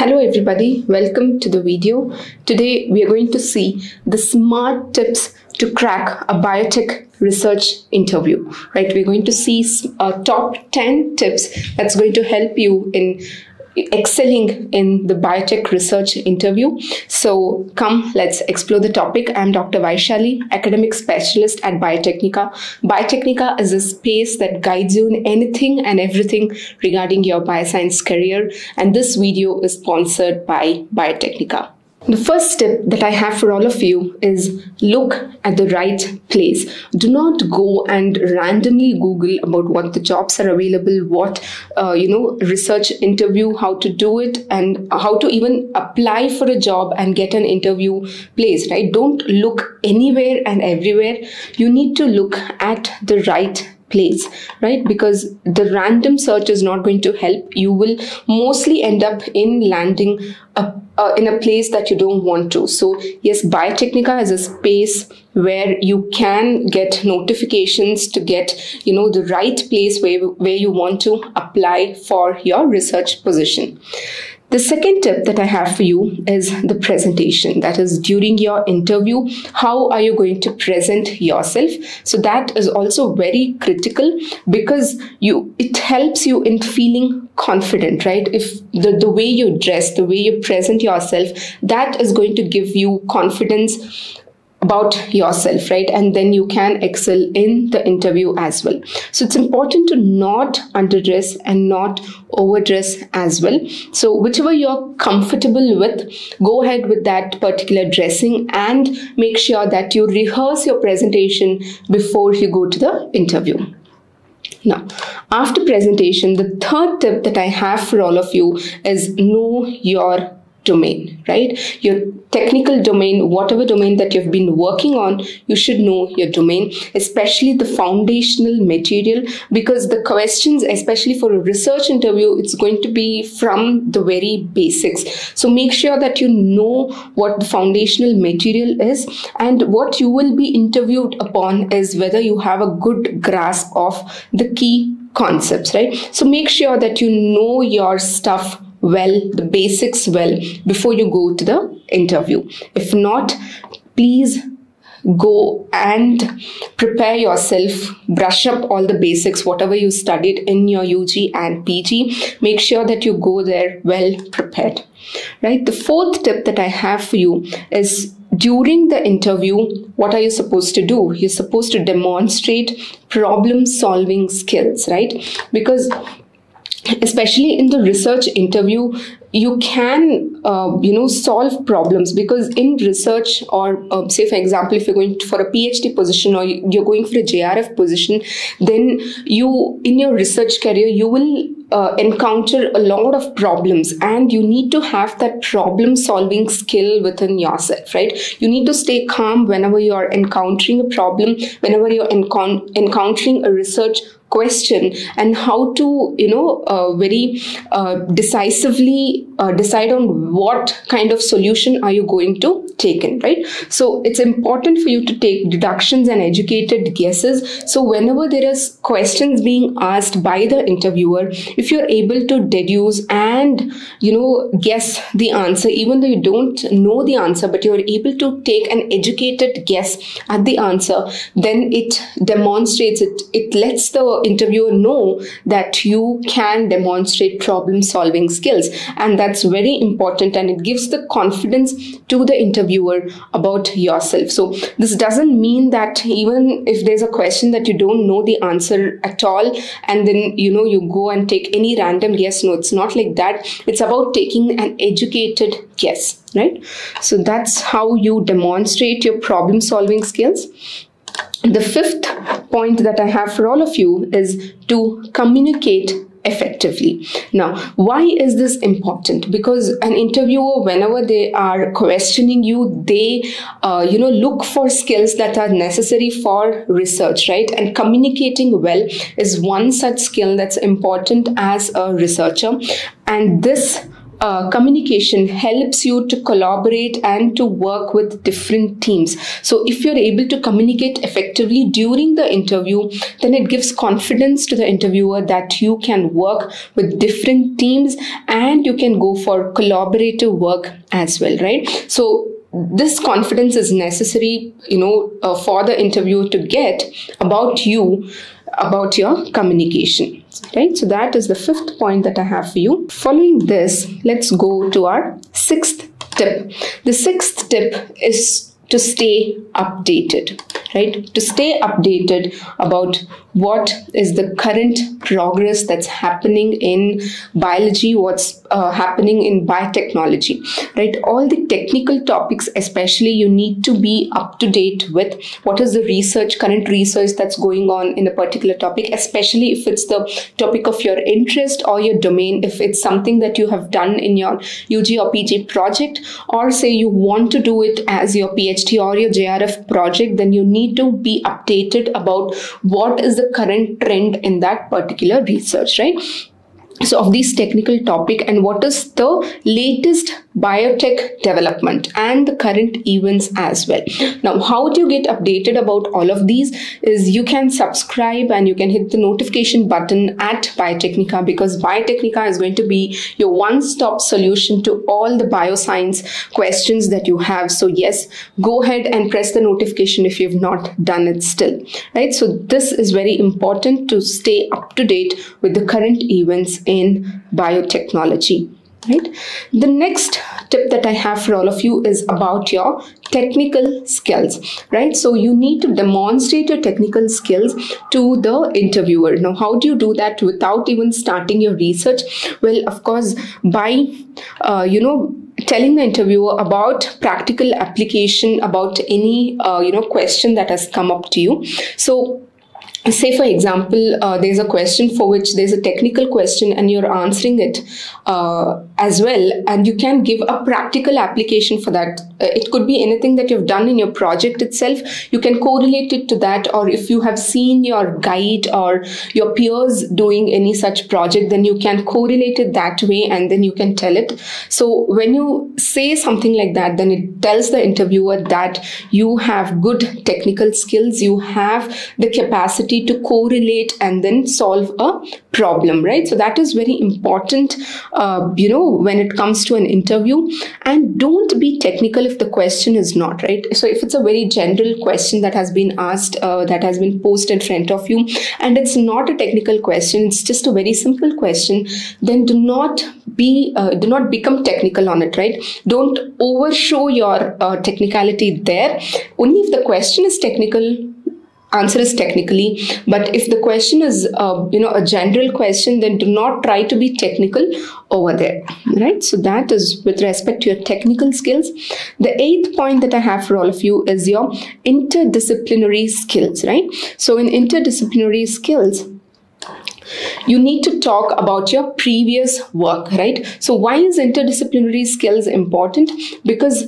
Hello everybody, welcome to the video. Today we are going to see the smart tips to crack a biotech research interview, right? We're going to see uh, top 10 tips that's going to help you in excelling in the biotech research interview. So come, let's explore the topic. I'm Dr. Vaishali, academic specialist at Biotecnika. Biotecnika is a space that guides you in anything and everything regarding your bioscience career. And this video is sponsored by Biotecnika. The first tip that I have for all of you is look at the right place. Do not go and randomly Google about what the jobs are available, what, uh, you know, research interview, how to do it, and how to even apply for a job and get an interview place, right? Don't look anywhere and everywhere. You need to look at the right place, right? Because the random search is not going to help. You will mostly end up in landing a, uh, in a place that you don't want to. So yes, Biotecnika is a space where you can get notifications to get, you know, the right place where, where you want to apply for your research position. The second tip that I have for you is the presentation. That is during your interview, how are you going to present yourself? So that is also very critical because you it helps you in feeling confident, right? If the, the way you dress, the way you present yourself, that is going to give you confidence about yourself, right? And then you can excel in the interview as well. So it's important to not underdress and not overdress as well. So whichever you're comfortable with, go ahead with that particular dressing and make sure that you rehearse your presentation before you go to the interview. Now, after presentation, the third tip that I have for all of you is know your domain, right? Your technical domain, whatever domain that you've been working on, you should know your domain, especially the foundational material, because the questions, especially for a research interview, it's going to be from the very basics. So make sure that you know what the foundational material is and what you will be interviewed upon is whether you have a good grasp of the key concepts, right? So make sure that you know your stuff well, the basics well before you go to the interview. If not, please go and prepare yourself, brush up all the basics, whatever you studied in your UG and PG. Make sure that you go there well prepared. Right? The fourth tip that I have for you is during the interview, what are you supposed to do? You're supposed to demonstrate problem solving skills, right? Because especially in the research interview you can uh, you know solve problems because in research or uh, say for example if you're going for a phd position or you're going for a jrf position then you in your research career you will uh, encounter a lot of problems and you need to have that problem solving skill within yourself right? You need to stay calm whenever you are encountering a problem whenever you're encon- encountering a research question and how to you know uh, very uh, decisively uh, decide on what kind of solution are you going to take in right? So it's important for you to take deductions and educated guesses. So whenever there is questions being asked by the interviewer if you're able to deduce and you know guess the answer even though you don't know the answer but you're able to take an educated guess at the answer then it demonstrates it it lets the interviewer know that you can demonstrate problem solving skills. And that's very important and it gives the confidence to the interviewer about yourself. So this doesn't mean that even if there's a question that you don't know the answer at all and then you know you go and take any random guess no it's not like that. It's about taking an educated guess right? So that's how you demonstrate your problem solving skills the fifth point that I have for all of you is to communicate effectively. Now, why is this important? Because an interviewer, whenever they are questioning you, they, uh, you know, look for skills that are necessary for research, right? And communicating well is one such skill that's important as a researcher. And this uh, communication helps you to collaborate and to work with different teams. So if you're able to communicate effectively during the interview, then it gives confidence to the interviewer that you can work with different teams and you can go for collaborative work as well, right? So this confidence is necessary you know uh, for the interviewer to get about you about your communication right so that is the fifth point that i have for you. Following this let's go to our sixth tip. The sixth tip is to stay updated right? To stay updated about what is the current progress that's happening in biology what's uh, happening in biotechnology right? All the technical topics especially you need to be up to date with what is the research current research that's going on in a particular topic especially if it's the topic of your interest or your domain if it's something that you have done in your UG or PG project or say you want to do it as your PhD or your JRF project then you need to be updated about what is the current trend in that particular research right? So of these technical topic and what is the latest biotech development and the current events as well. Now how do you get updated about all of these is you can subscribe and you can hit the notification button at Biotecnika because Biotecnika is going to be your one-stop solution to all the bioscience questions that you have. So yes go ahead and press the notification if you've not done it still right? So this is very important to stay up to date with the current events in biotechnology right? The next tip that i have for all of you is about your technical skills. Right? So you need to demonstrate your technical skills to the interviewer. Now how do you do that without even starting your research? Well of course by uh, you know telling the interviewer about practical application about any uh, you know question that has come up to you. So say for example uh, there's a question for which there's a technical question and you're answering it uh, as well and you can give a practical application for that. Uh, it could be anything that you've done in your project itself. You can correlate it to that or if you have seen your guide or your peers doing any such project then you can correlate it that way and then you can tell it. So when you say something like that then it tells the interviewer that you have good technical skills you have the capacity to correlate and then solve a problem, right? So that is very important, uh, you know, when it comes to an interview. And don't be technical if the question is not, right? So if it's a very general question that has been asked, uh, that has been posed in front of you, and it's not a technical question, it's just a very simple question, then do not be, uh, do not become technical on it, right? Don't overshow your uh, technicality there. Only if the question is technical, answer is technically. But if the question is uh, you know a general question then do not try to be technical over there right? So that is with respect to your technical skills. The eighth point that i have for all of you is your interdisciplinary skills right? So in interdisciplinary skills you need to talk about your previous work right? So why is interdisciplinary skills important? Because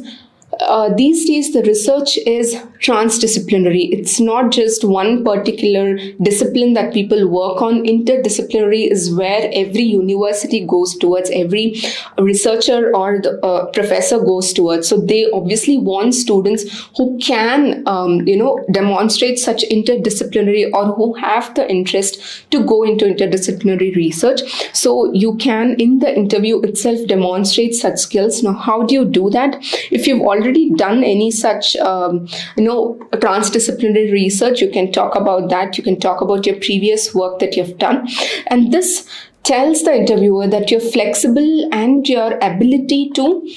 uh, these days the research is transdisciplinary. It's not just one particular discipline that people work on. Interdisciplinary is where every university goes towards every researcher or the uh, professor goes towards. So they obviously want students who can um, you know demonstrate such interdisciplinary or who have the interest to go into interdisciplinary research. So you can in the interview itself demonstrate such skills. Now how do you do that? If you've already done any such, um, you know, transdisciplinary research, you can talk about that. You can talk about your previous work that you've done. And this tells the interviewer that you're flexible and your ability to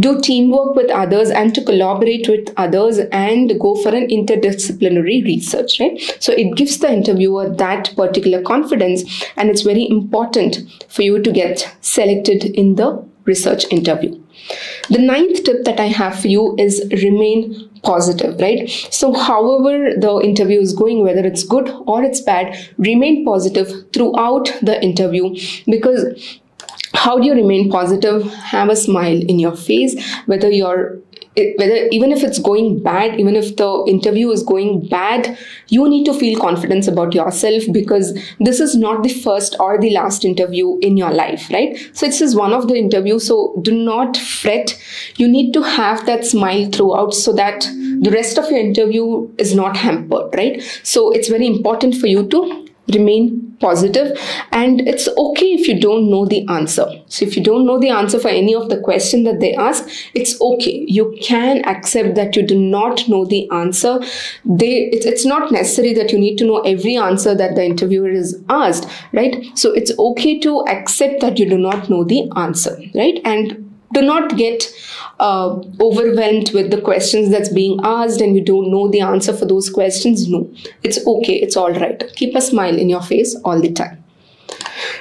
do teamwork with others and to collaborate with others and go for an interdisciplinary research right so it gives the interviewer that particular confidence and it's very important for you to get selected in the research interview the ninth tip that I have for you is remain positive, right? So, however the interview is going, whether it's good or it's bad, remain positive throughout the interview because how do you remain positive? Have a smile in your face, whether you're it, whether even if it's going bad, even if the interview is going bad, you need to feel confidence about yourself because this is not the first or the last interview in your life, right? So this is one of the interviews. So do not fret. You need to have that smile throughout so that the rest of your interview is not hampered, right? So it's very important for you to remain positive. And it's okay if you don't know the answer. So if you don't know the answer for any of the question that they ask it's okay. You can accept that you do not know the answer. They it's, it's not necessary that you need to know every answer that the interviewer is asked right? So it's okay to accept that you do not know the answer right? And do not get uh, overwhelmed with the questions that's being asked and you don't know the answer for those questions. No, it's okay. It's all right. Keep a smile in your face all the time.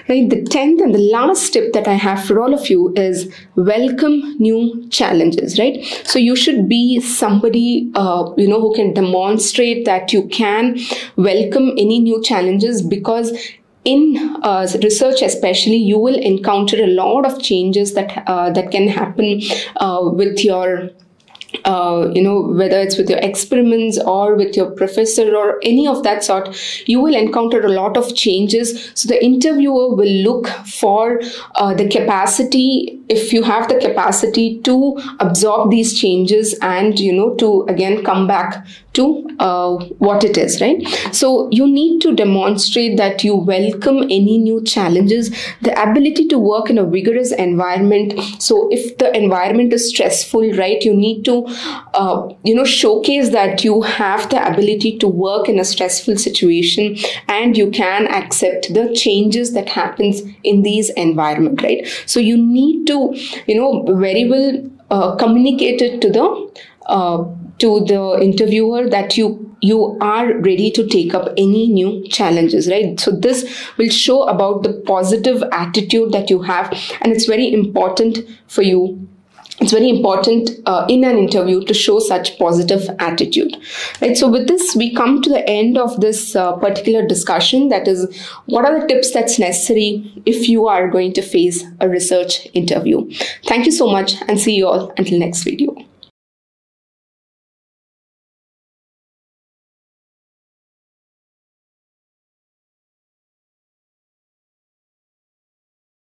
Right, the tenth and the last tip that I have for all of you is welcome new challenges. Right, so you should be somebody uh, you know who can demonstrate that you can welcome any new challenges because in uh, research especially you will encounter a lot of changes that uh, that can happen uh, with your uh, you know, whether it's with your experiments or with your professor or any of that sort, you will encounter a lot of changes. So the interviewer will look for uh, the capacity, if you have the capacity to absorb these changes and, you know, to again come back to uh, what it is, right? So you need to demonstrate that you welcome any new challenges, the ability to work in a vigorous environment. So if the environment is stressful, right, you need to, uh, you know, showcase that you have the ability to work in a stressful situation and you can accept the changes that happens in these environment, right? So you need to, you know, very well uh, communicate it to the uh, to the interviewer that you you are ready to take up any new challenges right? So this will show about the positive attitude that you have and it's very important for you it's very important uh, in an interview to show such positive attitude. Right so with this we come to the end of this uh, particular discussion. That is what are the tips that's necessary if you are going to face a research interview? Thank you so much and see you all until next video